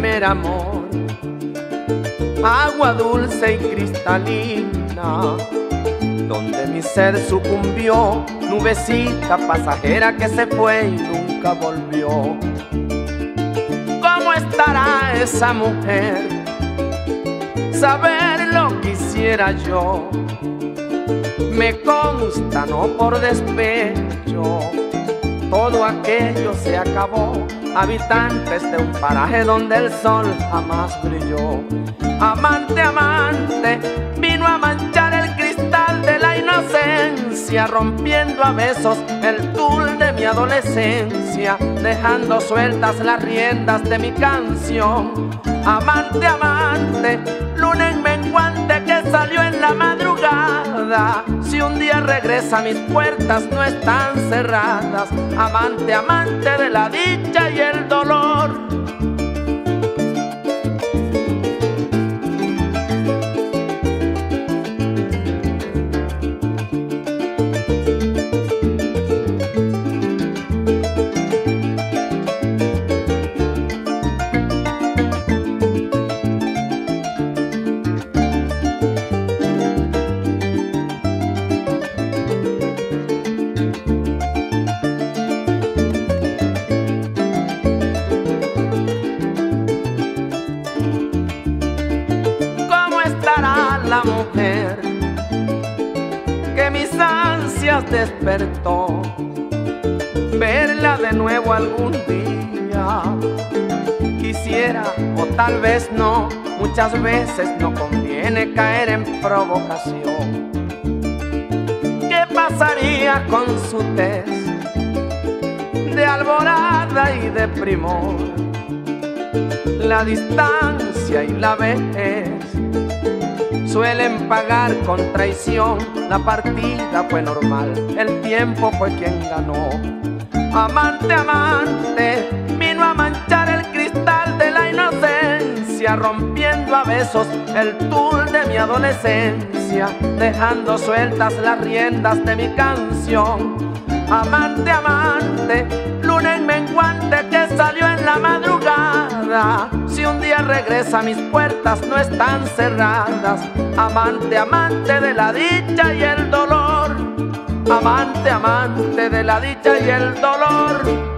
primer amor? Agua dulce y cristalina, donde mi ser sucumbió, nubecita pasajera que se fue y nunca volvió. ¿Cómo estará esa mujer? Saberlo quisiera yo. Me consta, no por despecho, todo aquello se acabó. Habitantes de un paraje donde el sol jamás brilló. Amante, amante, vino a manchar el cristal de la inocencia, rompiendo a besos el tul de mi adolescencia, dejando sueltas las riendas de mi canción. Amante, amante, luna en menguante que salió en la madrugada. Un día regresa, mis puertas no están cerradas. Amante, amante de la dicha y el dolor. Despertó. Verla de nuevo algún día. Quisiera o tal vez no, muchas veces no conviene caer en provocación. ¿Qué pasaría con su tez de alborada y de primor? La distancia y la vejez suelen pagar con traición. La partida fue normal, el tiempo fue quien ganó. Amante, amante, vino a manchar el cristal de la inocencia, rompiendo a besos el tul de mi adolescencia, dejando sueltas las riendas de mi canción. Amante, amante, luna en menguante que salió en la madrugada. Si un día regresa, mis puertas no están cerradas. Amante, amante de la dicha y el dolor. Amante, amante de la dicha y el dolor.